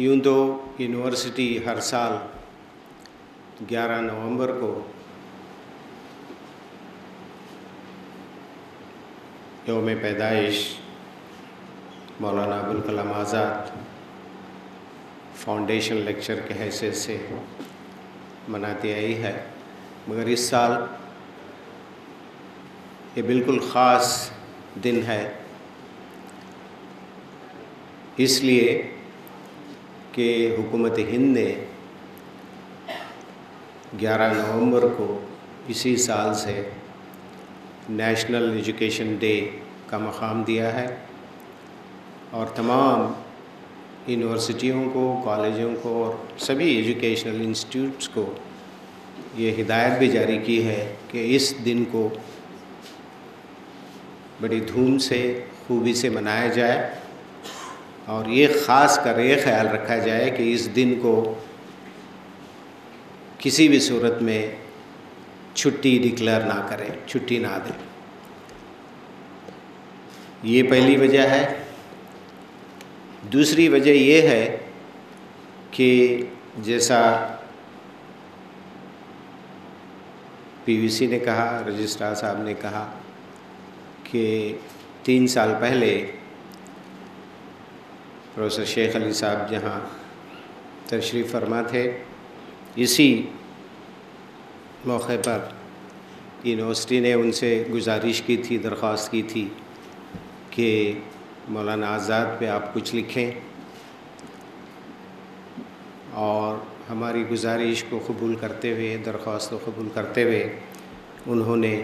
यूँ तो यूनिवर्सिटी हर साल 11 नवंबर को योम पैदाइश मौलाना अबुल कलाम आज़ाद फाउंडेशन लेक्चर के हैसियत से मनाती आई है। मगर इस साल ये बिल्कुल ख़ास दिन है। इसलिए कि हुकूमत हिंद ने 11 नवंबर को इसी साल से नेशनल एजुकेशन डे का मकाम दिया है और तमाम यूनिवर्सिटियों को, कॉलेजों को और सभी एजुकेशनल इंस्टीट्यूट्स को ये हिदायत भी जारी की है कि इस दिन को बड़ी धूम से, खूबी से मनाया जाए। और ये ख़ास कर ये ख्याल रखा जाए कि इस दिन को किसी भी सूरत में छुट्टी डिक्लेयर ना करें, छुट्टी ना दें। ये पहली वजह है। दूसरी वजह ये है कि जैसा पीवीसी ने कहा, रजिस्ट्रार साहब ने कहा कि तीन साल पहले प्रोफेसर शेख अली साहब जहाँ तशरीफ़ फरमा थे। इसी मौके पर यूनिवर्सिटी ने उनसे गुजारिश की थी, दरख्वास्त की थी कि मौलाना आज़ाद पे आप कुछ लिखें और हमारी गुजारिश को कबूल करते हुए, दरख्वास्त को कबूल करते हुए उन्होंने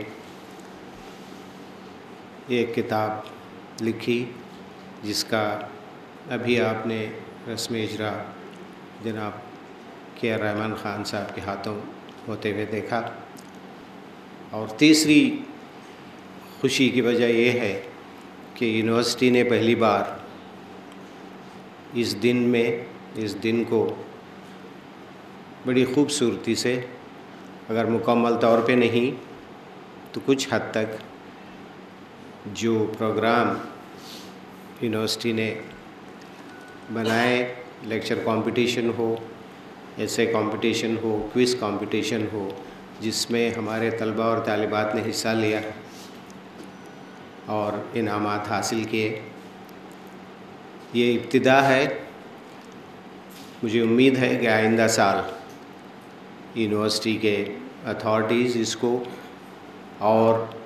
एक किताब लिखी जिसका अभी आपने रस्म इजरा जनाब के रहमान ख़ान साहब के हाथों होते हुए देखा और तीसरी खुशी की वजह यह है कि यूनिवर्सिटी ने पहली बार इस दिन में, इस दिन को बड़ी खूबसूरती से, अगर मुकम्मल तौर पे नहीं तो कुछ हद तक जो प्रोग्राम यूनिवर्सिटी ने बनाए लेक्चर कंपटीशन हो ऐसे कंपटीशन हो क्विज़ कंपटीशन हो, जिसमें हमारे तलबा और तालिबात ने हिस्सा लिया और इनाम हासिल किए। ये इब्तदा है। मुझे उम्मीद है कि आइंदा साल यूनिवर्सिटी के अथॉरिटीज़ इसको और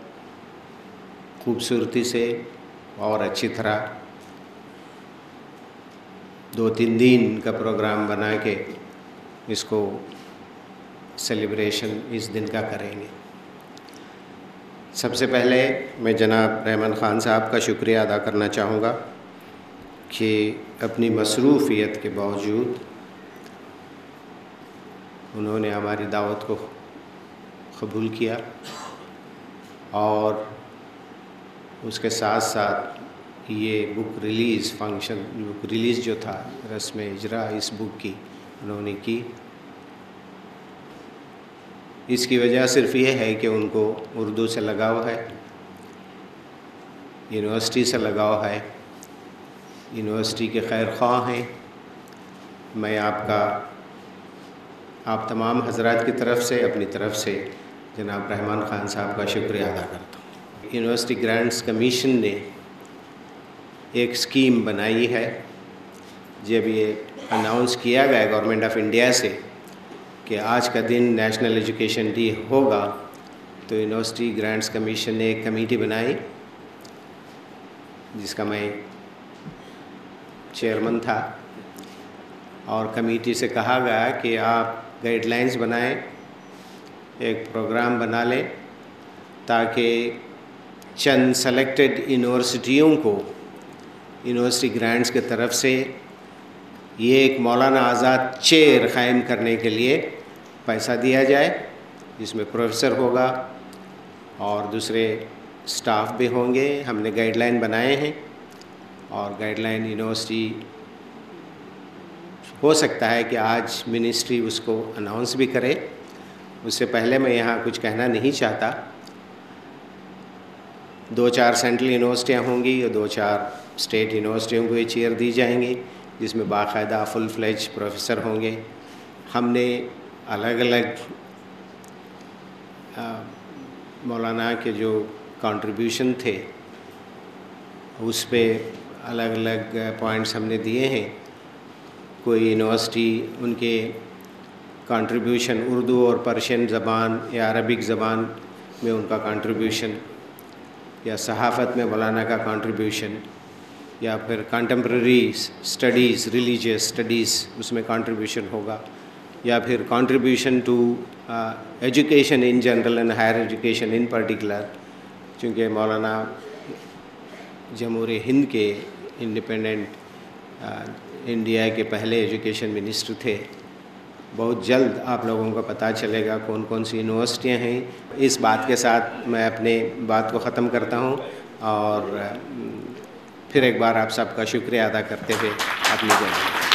खूबसूरती से और अच्छी तरह दो तीन दिन का प्रोग्राम बना के इसको सेलिब्रेशन इस दिन का करेंगे। सबसे पहले मैं जनाब रहमान ख़ान साहब का शुक्रिया अदा करना चाहूँगा कि अपनी मसरूफ़ियत के बावजूद उन्होंने हमारी दावत को कबूल किया और उसके साथ साथ ये book release function book release जो था रस्म इजरा इस बुक की उन्होंने की। इसकी वजह सिर्फ़ ये है कि उनको उर्दू से लगाव है यूनिवर्सिटी से लगाव है यूनिवर्सिटी के खैर ख्वाह हैं। मैं आपका, आप तमाम हजरात की तरफ़ से, अपनी तरफ़ से जनाब रहमान ख़ान साहब का शुक्रिया अदा करता हूँ। यूनिवर्सिटी ग्रांट्स कमीशन ने एक स्कीम बनाई है। जब ये अनाउंस किया गया गवर्नमेंट ऑफ़ इंडिया से कि आज का दिन नेशनल एजुकेशन डे होगा तो यूनिवर्सिटी ग्रांट्स कमीशन ने एक कमेटी बनाई, जिसका मैं चेयरमैन था। और कमेटी से कहा गया कि आप गाइडलाइंस बनाएँ, एक प्रोग्राम बना लें, ताकि चंद सेलेक्टेड यूनिवर्सिटियों को यूनिवर्सिटी ग्रांट्स के तरफ़ से ये एक मौलाना आज़ाद चेयर क़ायम करने के लिए पैसा दिया जाए, जिसमें प्रोफेसर होगा और दूसरे स्टाफ भी होंगे। हमने गाइडलाइन बनाए हैं और गाइडलाइन यूनिवर्सिटी हो सकता है कि आज मिनिस्ट्री उसको अनाउंस भी करे। उससे पहले मैं यहाँ कुछ कहना नहीं चाहता। दो चार सेंट्रल यूनिवर्सिटियाँ होंगी और दो चार स्टेट यूनिवर्सिटियों को ये चेयर दी जाएँगी, जिसमें बाकायदा फुल फ्लैज प्रोफेसर होंगे। हमने अलग अलग मौलाना के जो कंट्रीब्यूशन थे, उस पर अलग अलग पॉइंट्स हमने दिए हैं। कोई यूनिवर्सिटी उनके कंट्रीब्यूशन उर्दू और पर्शियन ज़बान या अरबिक ज़बान में उनका कंट्रीब्यूशन या सहाफ़त में मौलाना का कंट्रीब्यूशन या फिर कंटेम्प्रेरी स्टडीज़ रिलीजियस स्टडीज़ उसमें कंट्रीब्यूशन होगा। या फिर contribution to education in general and higher education in particular चूँकि मौलाना जमहूरी हिंद के इंडिपेंडेंट इंडिया के पहले एजुकेशन मिनिस्टर थे। बहुत जल्द आप लोगों को पता चलेगा कौन कौन सी यूनिवर्सिटियाँ हैं। इस बात के साथ मैं अपने बात को ख़त्म करता हूँ और फिर एक बार आप सबका शुक्रिया अदा करते हुए अपनी जय